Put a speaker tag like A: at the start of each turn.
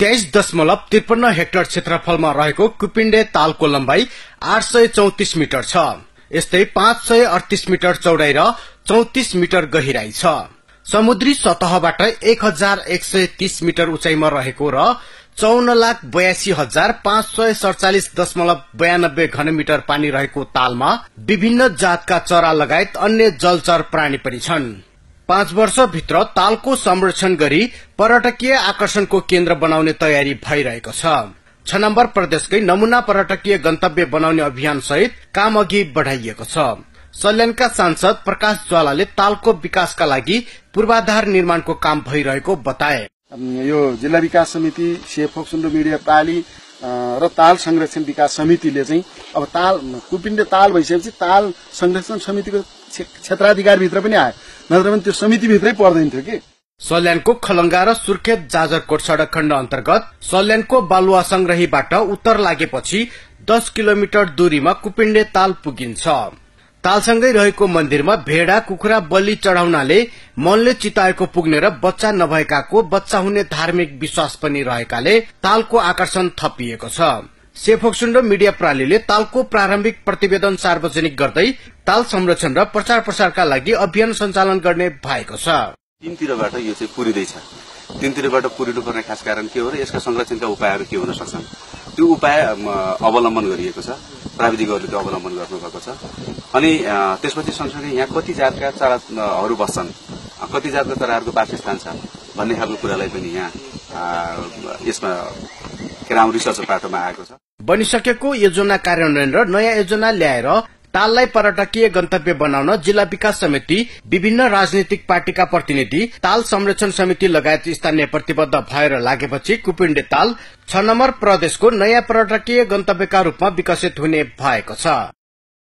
A: तेइस दशमलव त्रिपन्न हेक्टर क्षेत्रफलमा रहेको कुपिण्डे तालको लम्बाई आठ सय चौतिस मिटर छ। यस्तै पाँच सय अडतिस मिटर चौडाइ र चौतिस मिटर गहिराई छ। समुद्री सतहबाट एक हजार एक सय तीस मिटर उचाइमा रहेको र चौन लाख बयासी हजार पाँच सय सडचालिस दशमलव बयानब्बे घनमिटर पानी रहेको तालमा विभिन्न जातका चरा लगायत अन्य जलचर प्राणी पनि छन्। पाँच वर्षभित्र तालको संरक्षण गरी पर्यटकीय आकर्षणको केन्द्र बनाउने तयारी भइरहेको छ। छ नम्बर प्रदेशकै नमूना पर्यटकीय गन्तव्य बनाउने अभियान सहित काम अघि बढ़ाइएको छ। सल्यानका सांसद प्रकाश ज्वालाले तालको विकासका लागि पूर्वाधार निर्माणको काम भइरहेको बताए।
B: यो जिल्ला विकास समिति सेफोक मिडिया पाली र ताल संरक्षण विकास समितिले चाहिँ अब ताल कुपिण्डे ताल भइसकेपछि ताल संरक्षण समितिको क्षेत्राधिकारभित्र पनि आयो। नत्र भने त्यो समितिभित्रै पर्दैन थियो कि।
A: सल्यानको खलंगा र सुर्खेत जाजरकोट सड़क खण्ड अन्तर्गत सल्यानको बालुवा संग्रहीबाट उत्तर लागेपछि दस किलोमिटर दूरीमा कुपिण्डे ताल पुगिन्छ। तालसँगै रहेको मन्दिरमा भेडा कुखुरा बलि चढ़ाउनाले मनले चिताएको पुग्ने र बच्चा नभएकाको बच्चा हुने धार्मिक विश्वास पनि रहेकाले तालको आकर्षण थपिएको छ। सेफोक्सुन र मिडिया प्रणालीले तालको प्रारम्भिक प्रतिवेदन सार्वजनिक गर्दै ताल संरक्षण र प्रचार प्रसारका लागि अभियान सञ्चालन गर्ने भएको छ।
C: तीनतिरबाट यो चाहिँ पुरिँदैछ। तीनतिरबाट पुरिनु पर्ने खास कारण के हो र यसका संरक्षणका उपायहरू के हुन सक्छन्? त्यो उपाय अवलम्बन गरिएको छ। प्राविधिकहरूले त्यो अवलम्बन गर्नुभएको छ। अनि त्यसपछि सँगसँगै यहाँ कति जातका चराहरू बस्छन्? कति जातका चराहरूको वासस्थान छ भन्ने खालको कुरालाई पनि यहाँ यसमा क्राउन रिसर्च पाटोमा आएको छ।
A: बनिसकेको योजना कार्यान्वयन र नयाँ योजना ल्याएर ताललाई पर्यटकीय गन्तव्य बनाउन जिल्ला विकास समिति विभिन्न राजनीतिक पार्टीका प्रतिनिधि ताल संरक्षण समिति लगायत स्थानीय प्रतिबद्ध भएर लागेपछि कुपिण्डे ताल छ नम्बर प्रदेशको नयाँ पर्यटकीय गन्तव्यका रूपमा विकसित हुने भएको छ।